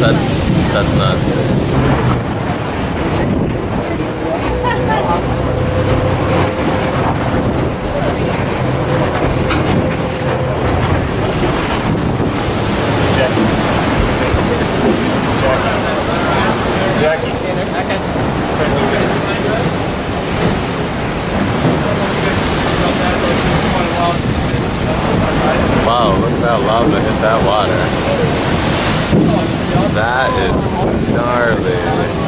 That's that's nuts. Jackie. Jackie. Wow, look at that lava hit that water. That is gnarly.